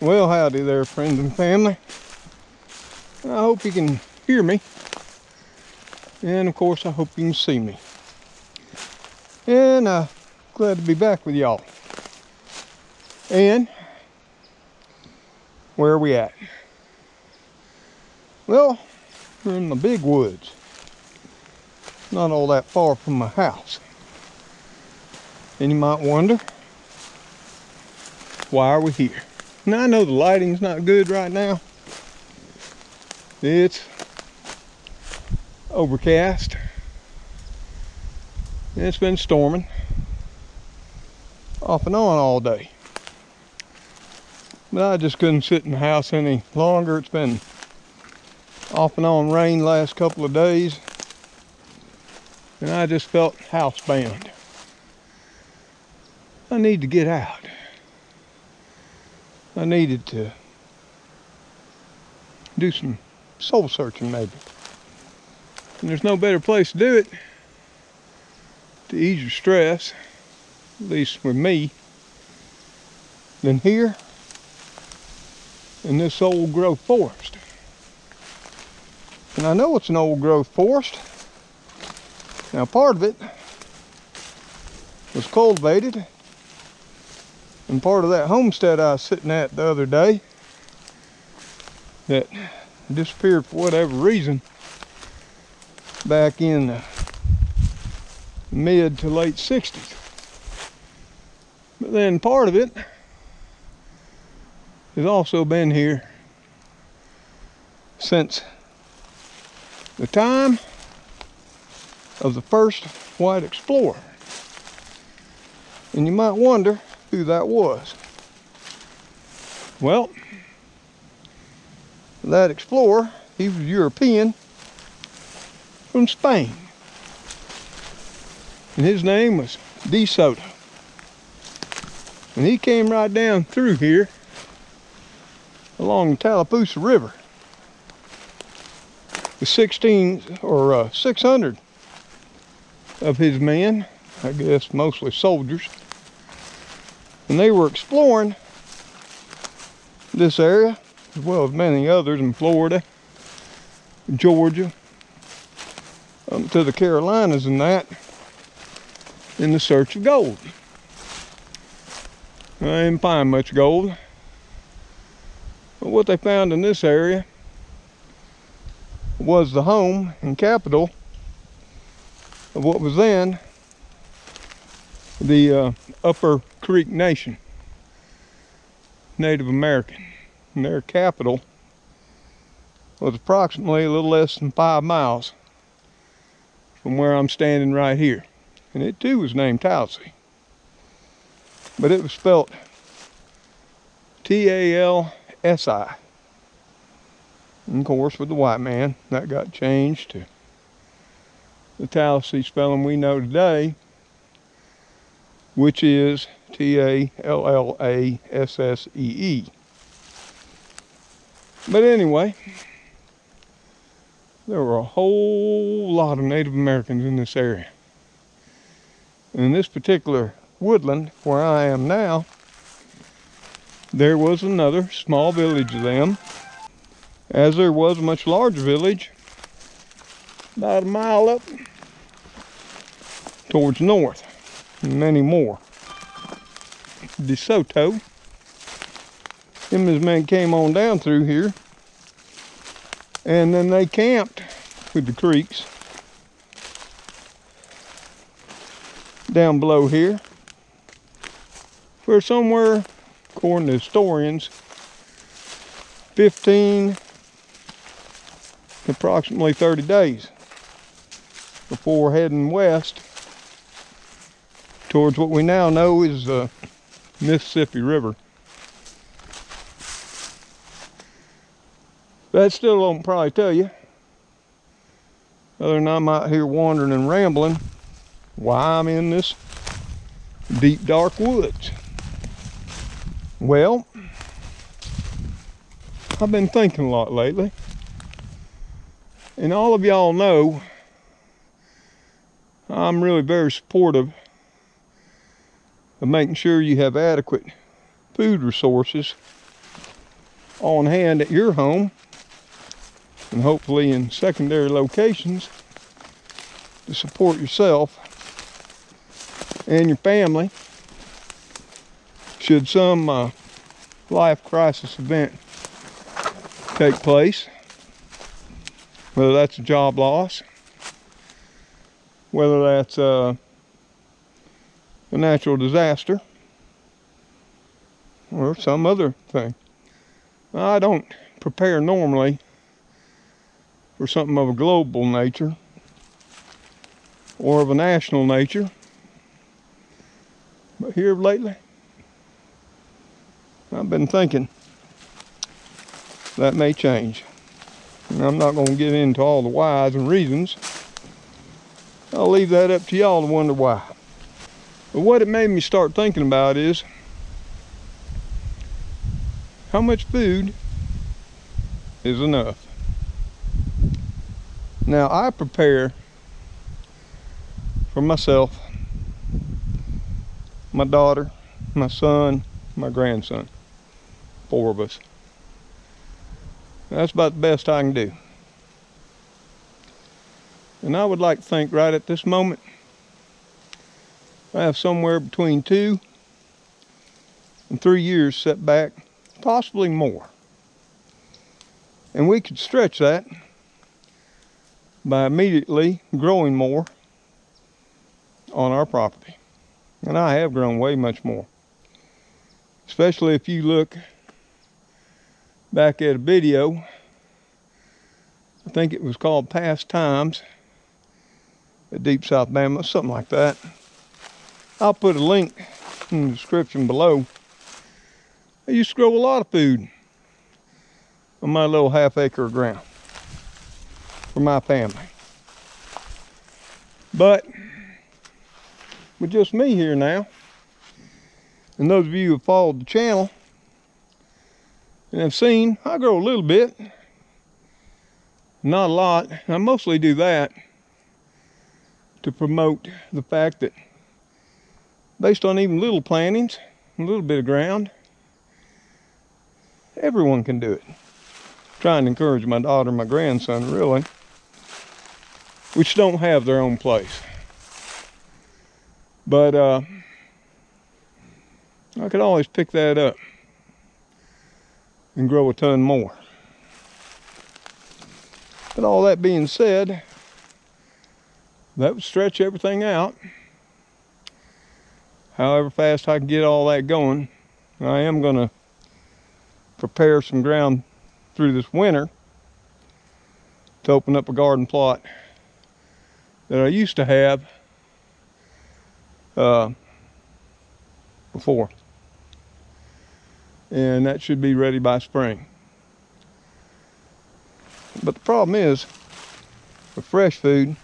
Well, howdy there, friends and family. I hope you can hear me. And of course, I hope you can see me. And uh, glad to be back with y'all. And where are we at? Well, we're in the big woods. Not all that far from my house. And you might wonder, why are we here? Now I know the lighting's not good right now. It's overcast. It's been storming off and on all day. But I just couldn't sit in the house any longer. It's been off and on rain last couple of days. And I just felt housebound. I need to get out. I needed to do some soul searching maybe. And there's no better place to do it to ease your stress, at least with me, than here in this old growth forest. And I know it's an old growth forest. Now part of it was cultivated and part of that homestead I was sitting at the other day that disappeared for whatever reason back in the mid to late 60s. But then part of it has also been here since the time of the first white explorer. And you might wonder who that was. Well, that explorer, he was European from Spain. And his name was De Soto. And he came right down through here along the Tallapoosa River The 16 or uh, 600 of his men, I guess mostly soldiers, and they were exploring this area as well as many others in Florida, Georgia, um, to the Carolinas and that in the search of gold. I didn't find much gold. But what they found in this area was the home and capital of what was then the uh, Upper Creek Nation, Native American. And their capital was approximately a little less than five miles from where I'm standing right here. And it too was named Tallassee. But it was spelt T-A-L-S-I. And of course with the white man, that got changed to the Tallassee spelling we know today, which is T-A-L-L-A-S-S-E-E. -E. But anyway, there were a whole lot of Native Americans in this area. In this particular woodland where I am now, there was another small village of them, as there was a much larger village about a mile up towards north, many more. DeSoto. Him and his men came on down through here, and then they camped with the creeks. Down below here. For somewhere, according to historians, 15 approximately 30 days before heading west towards what we now know is the Mississippi River. That still don't probably tell you, other than I'm out here wandering and rambling, why I'm in this deep dark woods. Well, I've been thinking a lot lately. And all of y'all know I'm really very supportive of making sure you have adequate food resources on hand at your home and hopefully in secondary locations to support yourself and your family should some uh, life crisis event take place, whether that's a job loss, whether that's uh, a natural disaster, or some other thing. I don't prepare normally for something of a global nature or of a national nature. But here lately, I've been thinking that may change. And I'm not going to get into all the whys and reasons. I'll leave that up to y'all to wonder why. But what it made me start thinking about is how much food is enough. Now I prepare for myself, my daughter, my son, my grandson, four of us. That's about the best I can do. And I would like to think right at this moment, I have somewhere between two and three years set back, possibly more. And we could stretch that by immediately growing more on our property. And I have grown way much more. Especially if you look back at a video, I think it was called Past Times at Deep South Bama, something like that. I'll put a link in the description below. I used to grow a lot of food on my little half acre of ground for my family. But with just me here now, and those of you who have followed the channel and have seen, I grow a little bit, not a lot. I mostly do that to promote the fact that based on even little plantings, a little bit of ground, everyone can do it. Trying to encourage my daughter and my grandson, really which don't have their own place. But uh, I could always pick that up and grow a ton more. But all that being said, that would stretch everything out. However fast I can get all that going, I am going to prepare some ground through this winter to open up a garden plot that I used to have uh, before. And that should be ready by spring. But the problem is, with fresh food,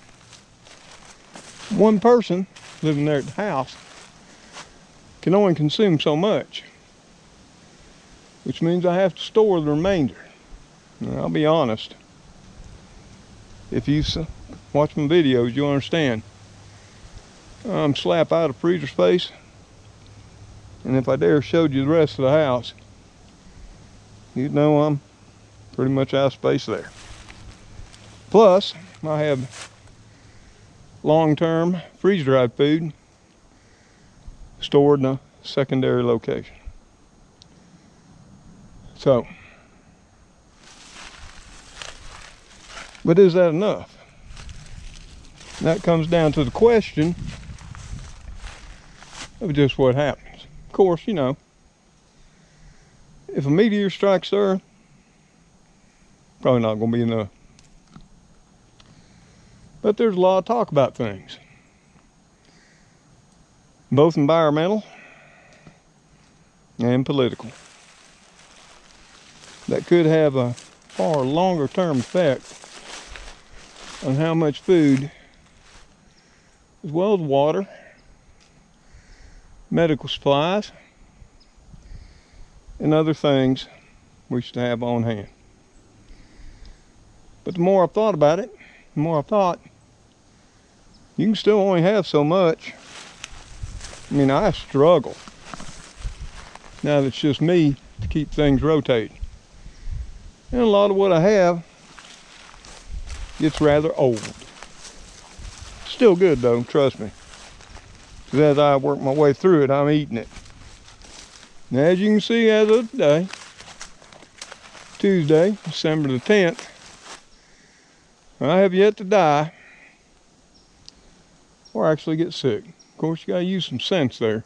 one person living there at the house can only consume so much. Which means I have to store the remainder. And I'll be honest. If you watch my videos, you'll understand. I'm slap out of freezer space. And if I dare showed you the rest of the house, you'd know I'm pretty much out of space there. Plus, I have long-term freeze-dried food stored in a secondary location. So, but is that enough? that comes down to the question of just what happens. Of course, you know, if a meteor strikes Earth, probably not going to be enough. But there's a lot of talk about things, both environmental and political, that could have a far longer term effect on how much food as well as water, medical supplies, and other things we should have on hand. But the more I've thought about it, the more I've thought, you can still only have so much. I mean, I struggle. Now it's just me to keep things rotating. And a lot of what I have gets rather old. Still good though, trust me. Because as I work my way through it, I'm eating it. And as you can see as of today, Tuesday, December the 10th, I have yet to die or actually get sick. Course, you gotta use some sense there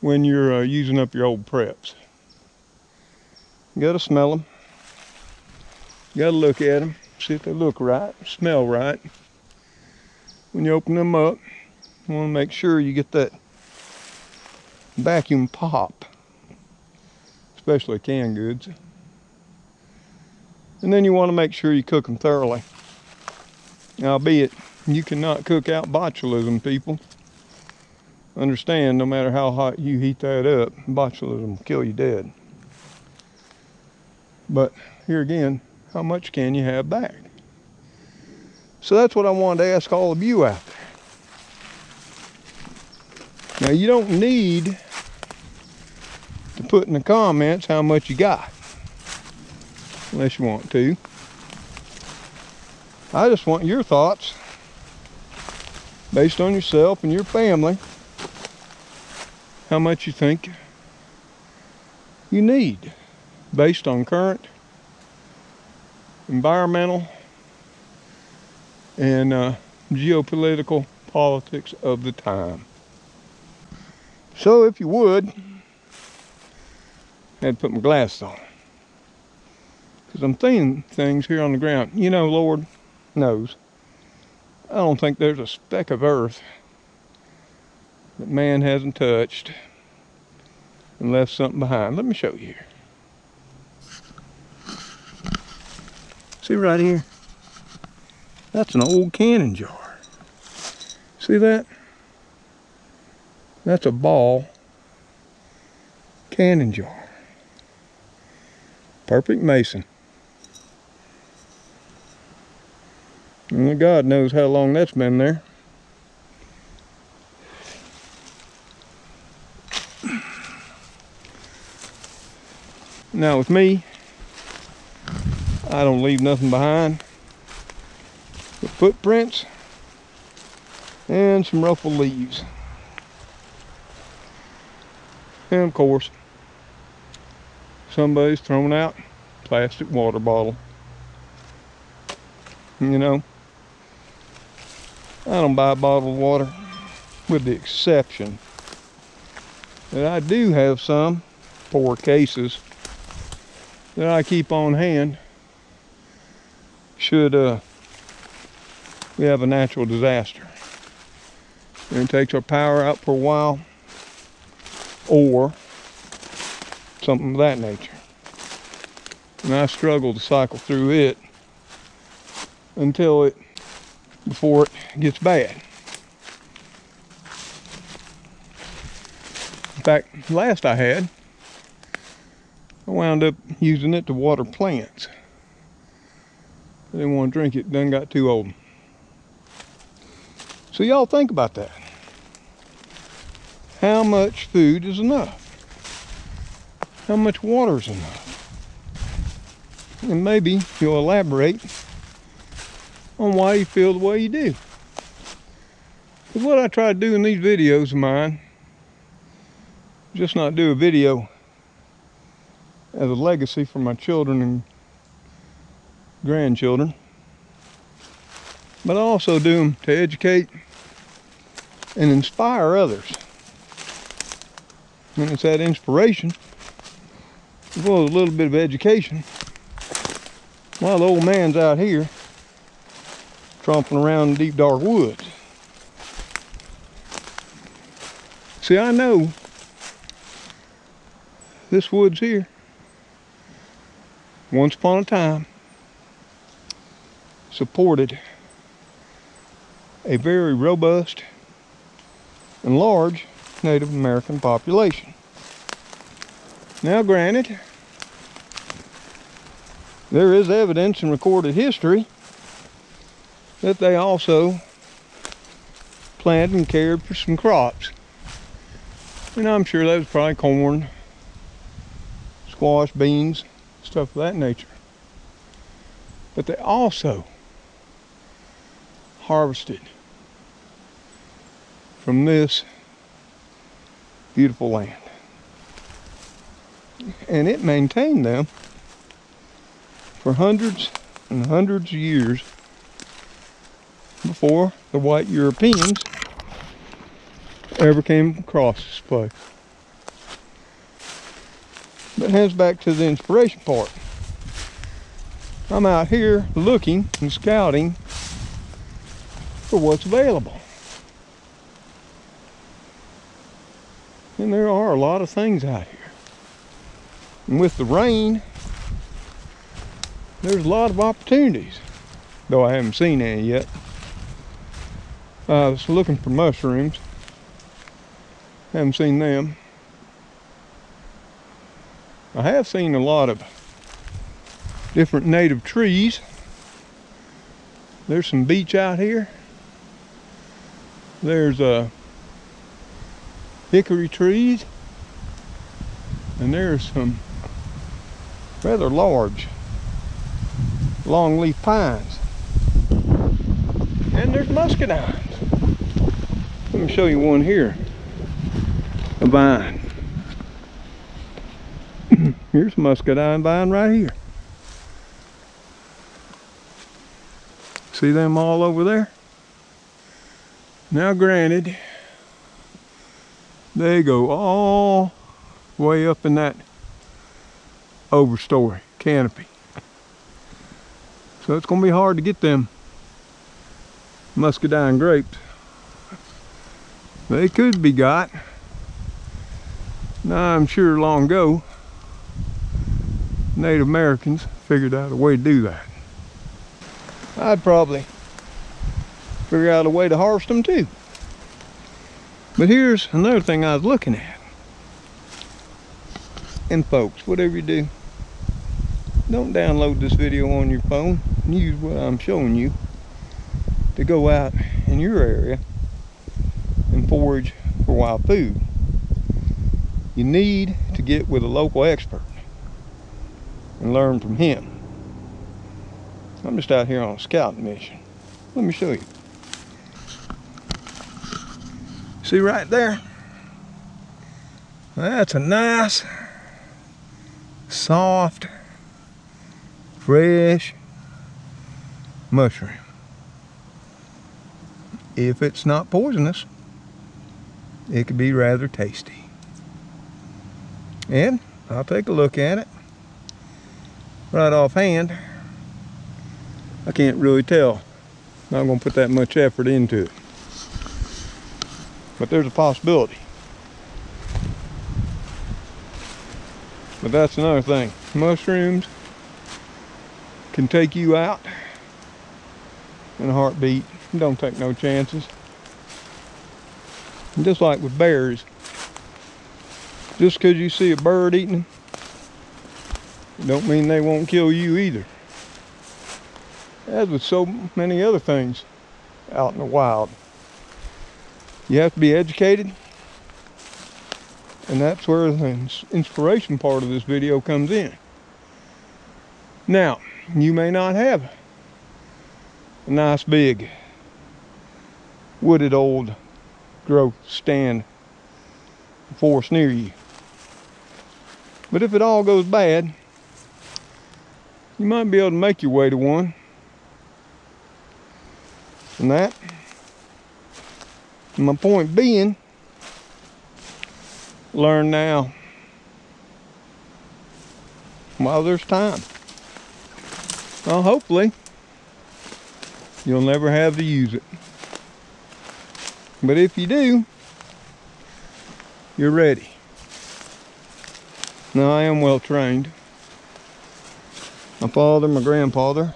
when you're uh, using up your old preps. You gotta smell them. You gotta look at them, see if they look right, smell right. When you open them up, you wanna make sure you get that vacuum pop, especially canned goods. And then you wanna make sure you cook them thoroughly. Albeit, you cannot cook out botulism, people. Understand, no matter how hot you heat that up, botulism will kill you dead. But here again, how much can you have back? So that's what I wanted to ask all of you out there. Now you don't need to put in the comments how much you got. Unless you want to. I just want your thoughts based on yourself and your family how much you think you need based on current environmental and uh, geopolitical politics of the time. So if you would, I had to put my glasses on. Because I'm seeing things here on the ground. You know, Lord knows. I don't think there's a speck of earth that man hasn't touched and left something behind. Let me show you here. See right here? That's an old canning jar. See that? That's a ball canning jar. Perfect mason. God knows how long that's been there. Now with me, I don't leave nothing behind but footprints and some ruffled leaves. And of course, somebody's thrown out plastic water bottle. You know, I don't buy bottled water with the exception that I do have some four cases that I keep on hand should uh, we have a natural disaster. And it takes our power out for a while or something of that nature. And I struggle to cycle through it until it before it gets bad. In fact, last I had, I wound up using it to water plants. I didn't want to drink it, done got too old. So y'all think about that. How much food is enough? How much water is enough? And maybe you'll elaborate on why you feel the way you do. Because what I try to do in these videos of mine, just not do a video as a legacy for my children and grandchildren, but I also do them to educate and inspire others. And it's that inspiration, as well as a little bit of education, while the old man's out here tromping around in deep dark woods. See, I know this woods here, once upon a time, supported a very robust and large Native American population. Now granted, there is evidence in recorded history that they also planted and cared for some crops. And I'm sure that was probably corn, squash, beans, stuff of that nature. But they also harvested from this beautiful land. And it maintained them for hundreds and hundreds of years before the white Europeans ever came across this place. But heads back to the inspiration part. I'm out here looking and scouting for what's available. And there are a lot of things out here. And with the rain, there's a lot of opportunities, though I haven't seen any yet. I was looking for mushrooms. Haven't seen them. I have seen a lot of different native trees. There's some beech out here. There's uh, hickory trees. And there's some rather large longleaf pines. And there's muscadines. Let me show you one here. A vine. Here's a muscadine vine right here. See them all over there? Now granted, they go all way up in that overstory canopy. So it's going to be hard to get them muscadine grapes. They could be got. Now I'm sure long ago Native Americans figured out a way to do that. I'd probably figure out a way to harvest them too. But here's another thing I was looking at. And folks, whatever you do, don't download this video on your phone. Use what I'm showing you to go out in your area forage for wild food you need to get with a local expert and learn from him. I'm just out here on a scouting mission. Let me show you. See right there? That's a nice, soft, fresh mushroom. If it's not poisonous, it could be rather tasty. And I'll take a look at it. Right offhand, I can't really tell. Not gonna put that much effort into it. But there's a possibility. But that's another thing. Mushrooms can take you out in a heartbeat. Don't take no chances. Just like with bears, just because you see a bird eating them, don't mean they won't kill you either. As with so many other things out in the wild. You have to be educated. And that's where the inspiration part of this video comes in. Now, you may not have a nice big wooded old growth stand forest near you. But if it all goes bad, you might be able to make your way to one. And that, my point being, learn now while there's time. Well, hopefully, you'll never have to use it. But if you do, you're ready. Now I am well trained. My father, my grandfather,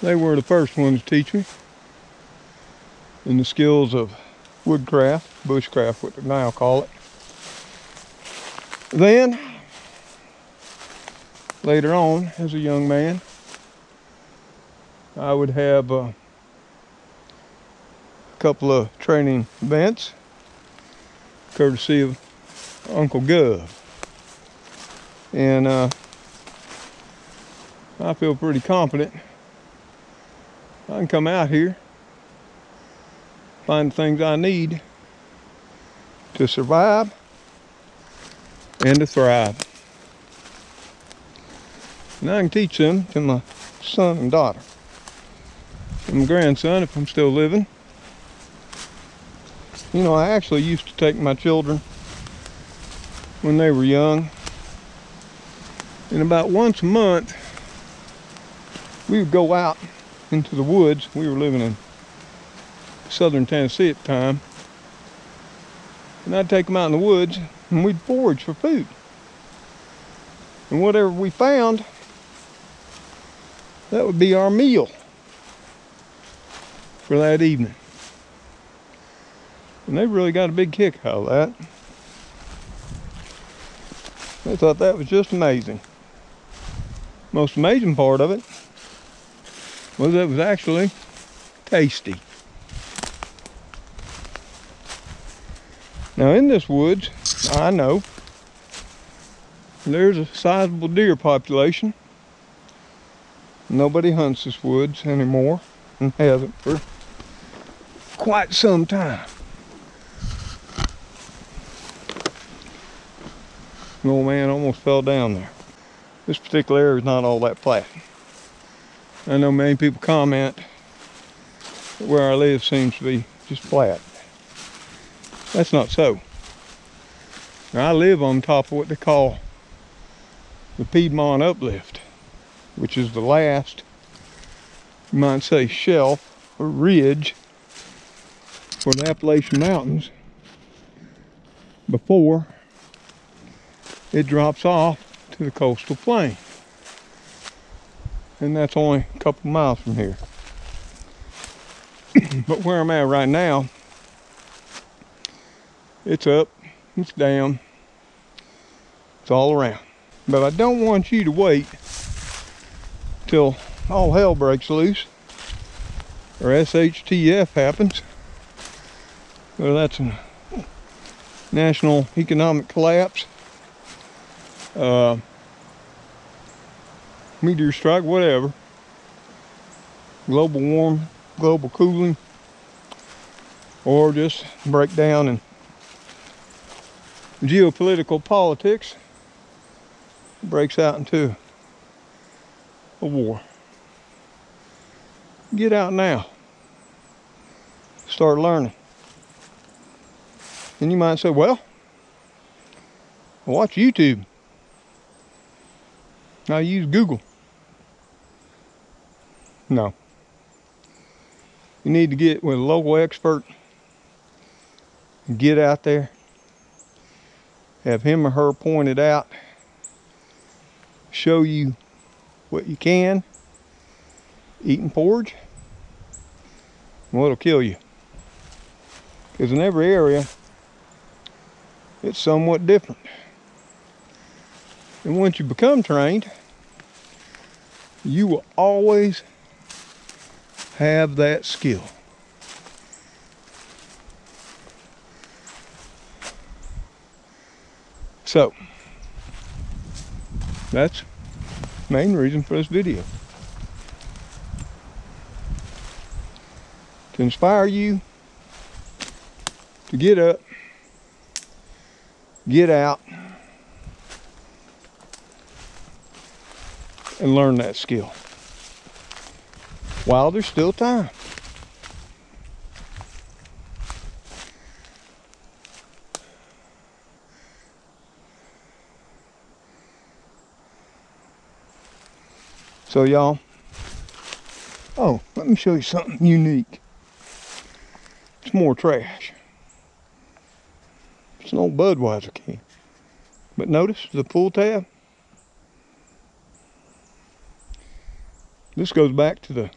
they were the first ones to teach me in the skills of woodcraft, bushcraft, what they now call it. Then, later on, as a young man, I would have a couple of training events, courtesy of Uncle Gov. And uh, I feel pretty confident I can come out here, find the things I need to survive and to thrive. And I can teach them to my son and daughter. And my grandson, if I'm still living. You know, I actually used to take my children when they were young. And about once a month, we would go out into the woods. We were living in southern Tennessee at the time. And I'd take them out in the woods and we'd forage for food. And whatever we found, that would be our meal for that evening. And they really got a big kick out of that. They thought that was just amazing. Most amazing part of it was it was actually tasty. Now in this woods, I know there's a sizable deer population. Nobody hunts this woods anymore and hasn't for quite some time. The old man almost fell down there. This particular area is not all that flat. I know many people comment that where I live seems to be just flat. That's not so. Now, I live on top of what they call the Piedmont Uplift, which is the last, you might say, shelf or ridge for the Appalachian Mountains before it drops off to the coastal plain. And that's only a couple miles from here. but where I'm at right now, it's up, it's down, it's all around. But I don't want you to wait till all hell breaks loose or SHTF happens. Well, that's a national economic collapse. Uh, meteor strike, whatever. Global warming, global cooling, or just breakdown in geopolitical politics breaks out into a war. Get out now. Start learning. And you might say, well, watch YouTube. I use Google. No. You need to get with a local expert. Get out there. Have him or her point it out. Show you what you can. Eating porridge. What'll kill you. Because in every area, it's somewhat different. And once you become trained, you will always have that skill. So, that's main reason for this video. To inspire you to get up, get out, and learn that skill while there's still time. So y'all, oh, let me show you something unique. It's more trash. It's an old Budweiser can. But notice the pull tab. This goes back to the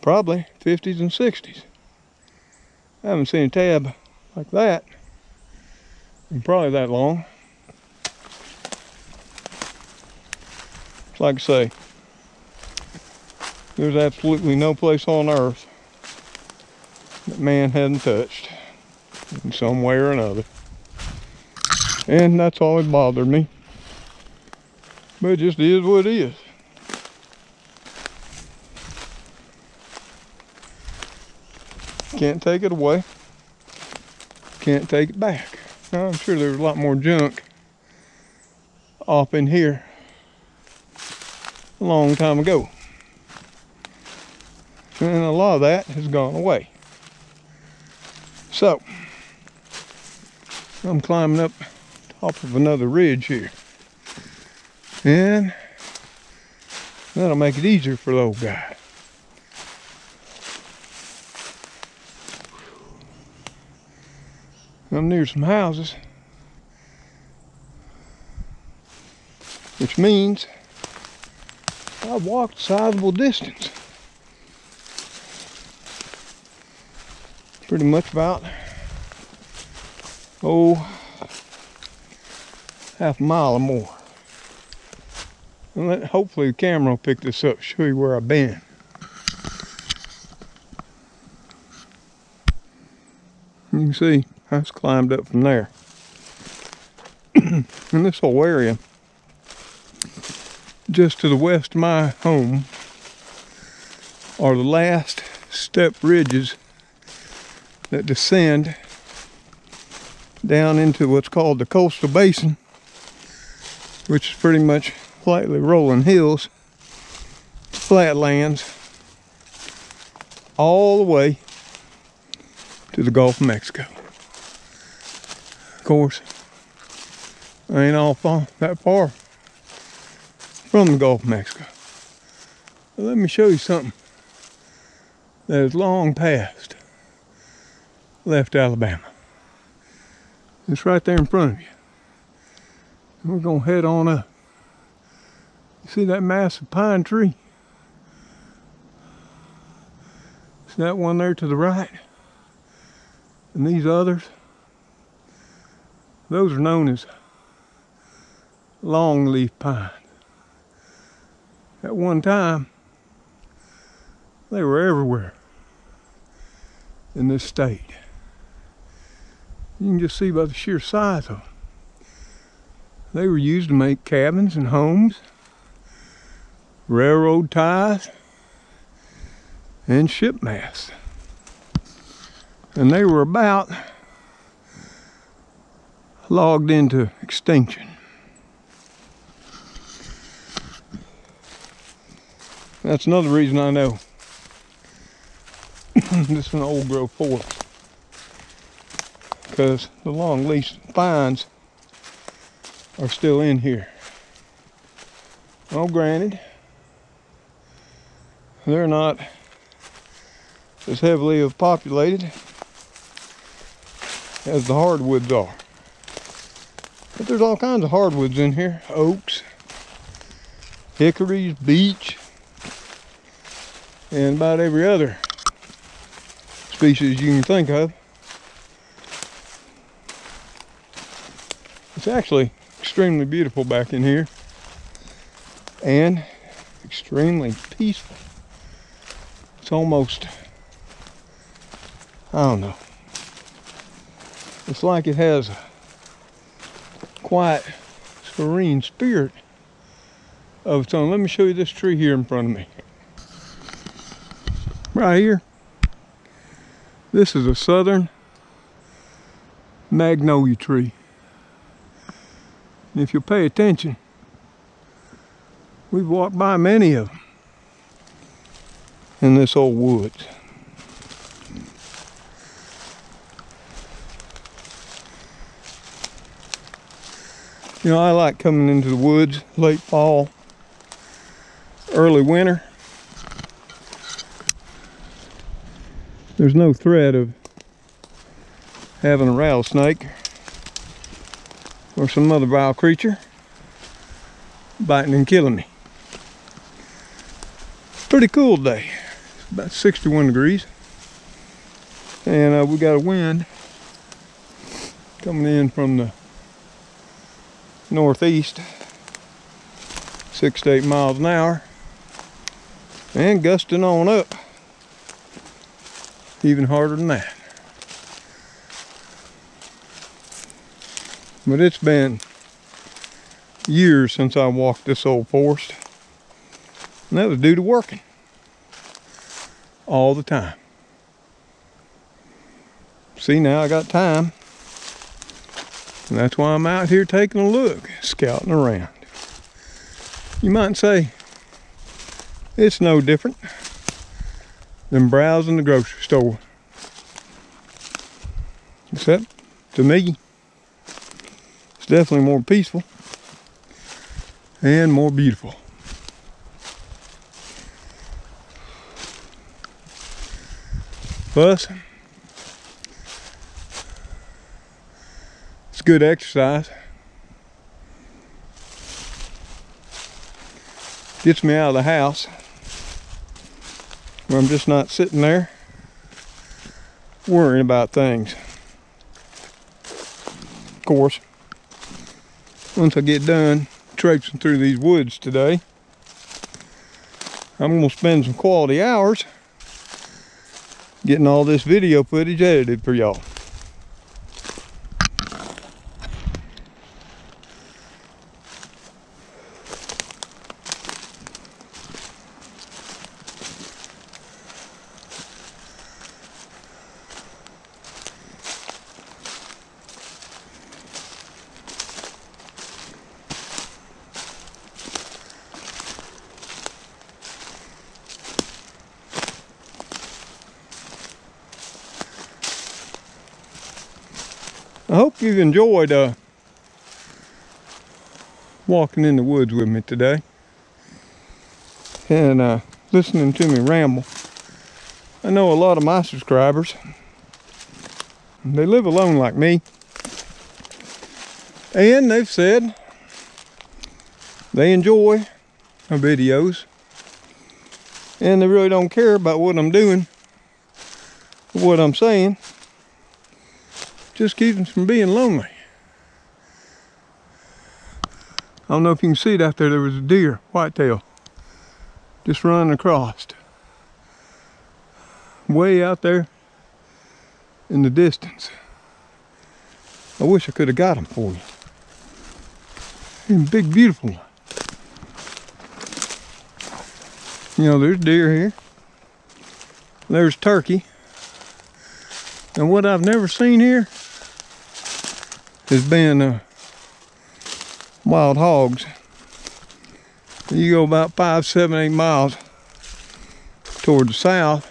probably 50s and 60s. I haven't seen a tab like that in probably that long. Like I say, there's absolutely no place on earth that man hadn't touched in some way or another. And that's always bothered me. But it just is what it is. Can't take it away. Can't take it back. Now, I'm sure there's a lot more junk off in here a long time ago. And a lot of that has gone away. So, I'm climbing up top of another ridge here. And that'll make it easier for the old guy. I'm near some houses. Which means I've walked a sizable distance. Pretty much about, oh, half a mile or more. And let, hopefully the camera will pick this up, show you where I've been. You can see Just climbed up from there. in this whole area, just to the west of my home, are the last step ridges that descend down into what's called the coastal basin, which is pretty much slightly rolling hills, flatlands, all the way to the Gulf of Mexico. Course, ain't all far, that far from the Gulf of Mexico. But let me show you something that has long past left Alabama. It's right there in front of you. We're gonna head on up. You see that massive pine tree? See that one there to the right? And these others? Those are known as longleaf pine. At one time, they were everywhere in this state. You can just see by the sheer size of them. They were used to make cabins and homes, railroad ties, and ship masts. And they were about logged into extinction. That's another reason I know this is an old growth forest. Because the long leaf pines are still in here. Well, granted, they're not as heavily populated as the hardwoods are. But there's all kinds of hardwoods in here. Oaks, hickories, beech, and about every other species you can think of. It's actually extremely beautiful back in here and extremely peaceful. It's almost, I don't know, it's like it has a quiet, serene spirit of its own. Let me show you this tree here in front of me. Right here. This is a southern magnolia tree. And if you'll pay attention, we've walked by many of them in this old woods. You know, I like coming into the woods late fall, early winter. There's no threat of having a rattlesnake or some other vile creature biting and killing me. Pretty cool day. It's about 61 degrees. And uh, we got a wind coming in from the northeast, six to eight miles an hour, and gusting on up even harder than that. But it's been years since I walked this old forest. And that was due to working. All the time. See, now I got time. And that's why I'm out here taking a look, scouting around. You might say, it's no different than browsing the grocery store. Except, to me, it's definitely more peaceful and more beautiful. Plus, good exercise. Gets me out of the house where I'm just not sitting there worrying about things. Of course, once I get done traipsing through these woods today, I'm to spend some quality hours getting all this video footage edited for y'all. I hope you've enjoyed uh, walking in the woods with me today and uh, listening to me ramble. I know a lot of my subscribers, they live alone like me, and they've said they enjoy my videos and they really don't care about what I'm doing, what I'm saying just keeps them from being lonely. I don't know if you can see it out there, there was a deer, whitetail, just running across. Way out there in the distance. I wish I could have got him for you. And big, beautiful. You know, there's deer here. There's turkey. And what I've never seen here has been uh, wild hogs. You go about five, seven, eight miles toward the south,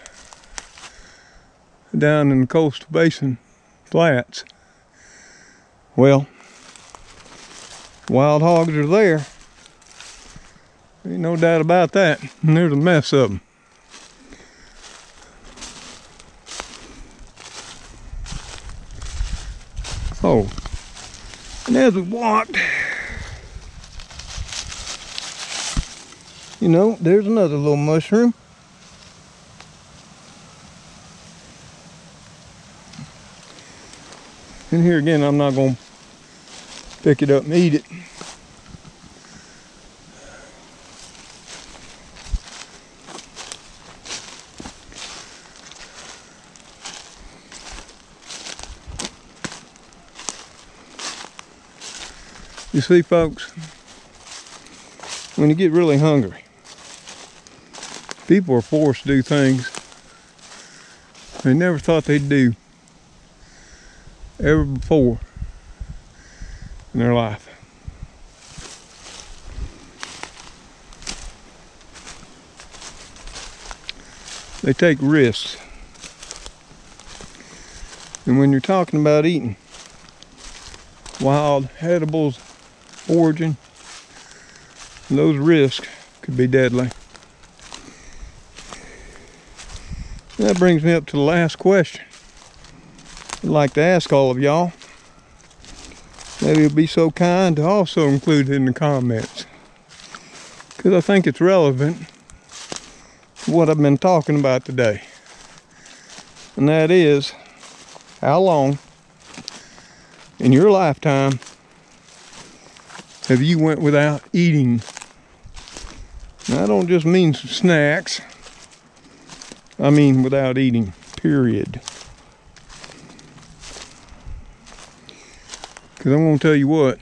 down in the coastal basin flats. Well, wild hogs are there. Ain't no doubt about that. And there's a mess of them. Oh, and as we walked, you know, there's another little mushroom. And here again, I'm not going to pick it up and eat it. You see, folks, when you get really hungry, people are forced to do things they never thought they'd do ever before in their life. They take risks. And when you're talking about eating wild edibles origin, those risks could be deadly. That brings me up to the last question. I'd like to ask all of y'all. Maybe you'll be so kind to also include it in the comments. Because I think it's relevant to what I've been talking about today. And that is, how long in your lifetime have you went without eating? And I don't just mean snacks. I mean without eating, period. Because I'm going to tell you what.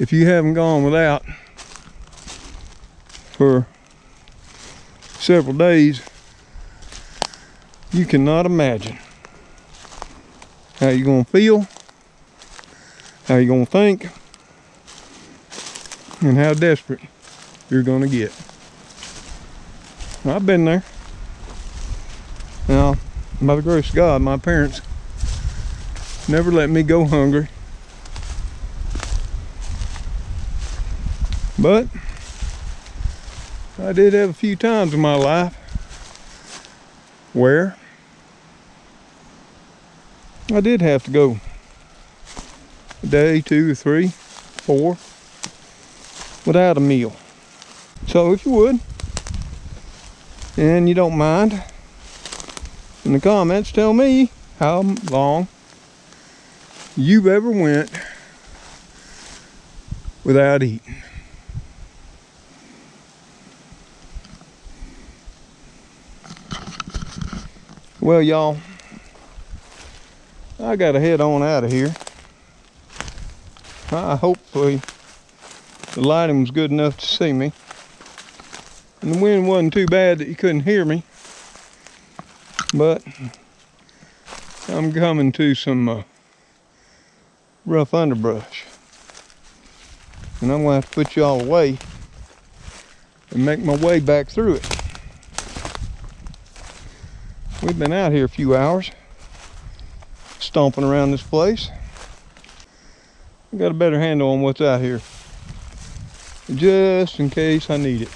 if you haven't gone without for several days, you cannot imagine how you're going to feel, how you're going to think, and how desperate you're to get. I've been there. Now, by the grace of God, my parents never let me go hungry. But I did have a few times in my life where I did have to go day, two, three, four without a meal. So if you would, and you don't mind, in the comments tell me how long you've ever went without eating. Well, y'all, I got to head on out of here. I hopefully the lighting was good enough to see me. And the wind wasn't too bad that you couldn't hear me. But I'm coming to some uh, rough underbrush. And I'm going to have to put y'all away and make my way back through it. We've been out here a few hours, stomping around this place. Got a better handle on what's out here, just in case I need it.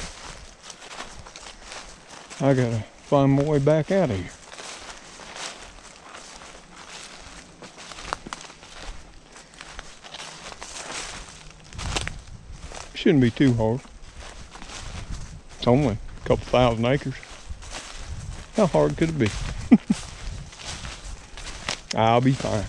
I gotta find my way back out of here. Shouldn't be too hard. It's only a couple thousand acres. How hard could it be? I'll be fine.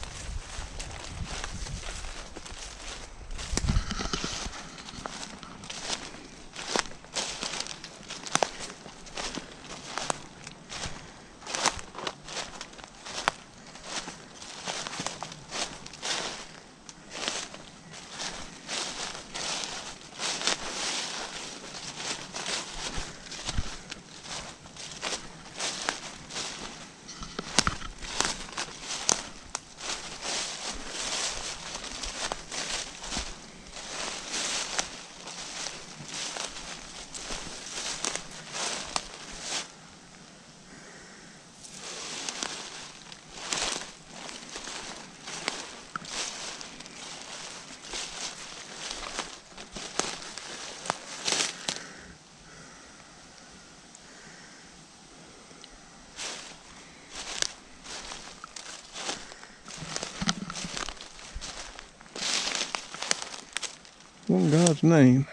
What in God's name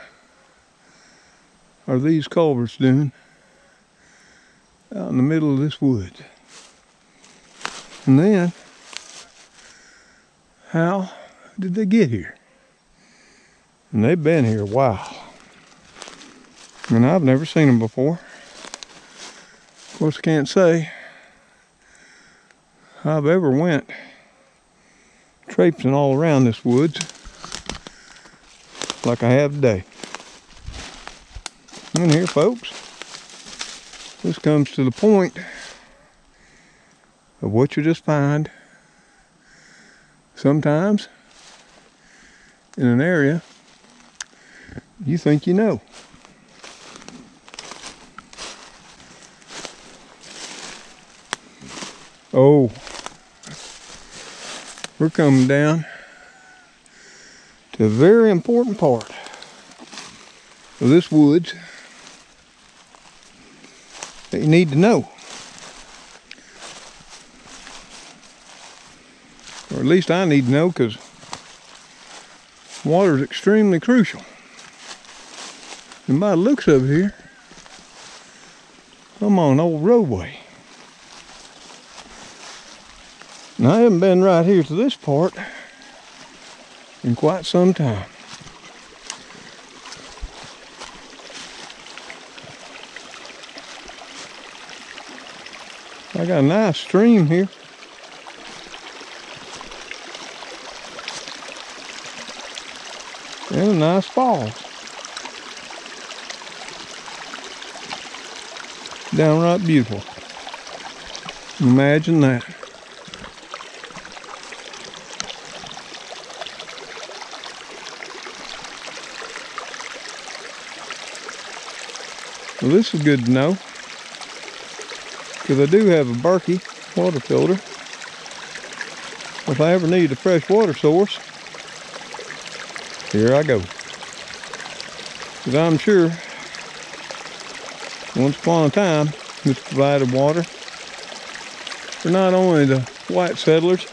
are these culverts doing out in the middle of this woods? And then, how did they get here? And they've been here a while. And I've never seen them before. Of course, I can't say I've ever went traipsing all around this woods like I have today. And here, folks, this comes to the point of what you just find sometimes in an area you think you know. Oh, we're coming down a very important part of this woods that you need to know. Or at least I need to know because water is extremely crucial. And by the looks of here, I'm on an old roadway. And I haven't been right here to this part in quite some time. I got a nice stream here. And a nice fall. Downright beautiful. Imagine that. Well, this is good to know. Because I do have a Berkey water filter. If I ever need a fresh water source, here I go. Because I'm sure once upon a time this provided water for not only the white settlers,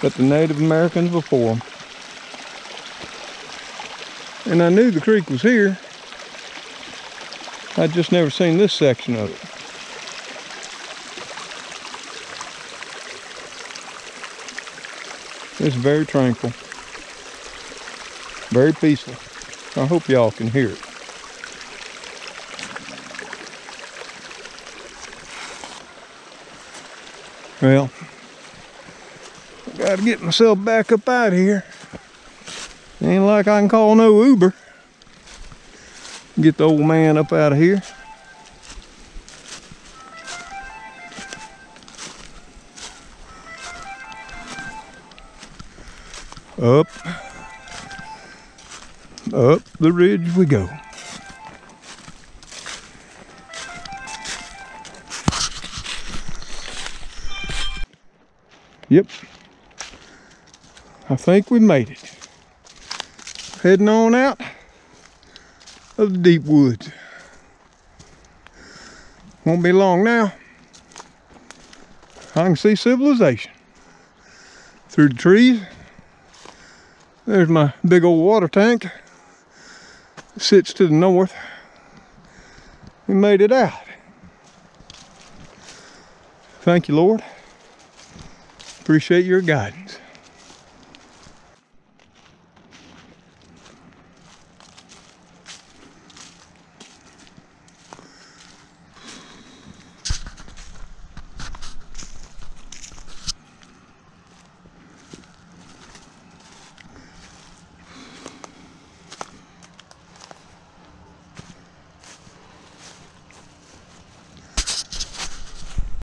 but the Native Americans before them. And I knew the creek was here I'd just never seen this section of it. It's very tranquil. Very peaceful. I hope y'all can hear it. Well, I gotta get myself back up out here. Ain't like I can call no Uber get the old man up out of here. Up, up the ridge we go. Yep, I think we made it. Heading on out of the deep woods. Won't be long now. I can see civilization through the trees. There's my big old water tank. It sits to the north. We made it out. Thank you, Lord. Appreciate your guidance.